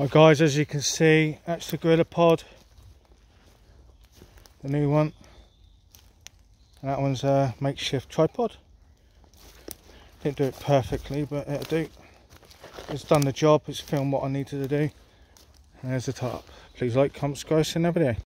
Right guys, as you can see, that's the Gorilla Pod, The new one. And that one's a makeshift tripod. Didn't do it perfectly, but it'll do. It's done the job, it's filmed what I needed to do. And there's the top. Please like, comment, subscribe, see you in another.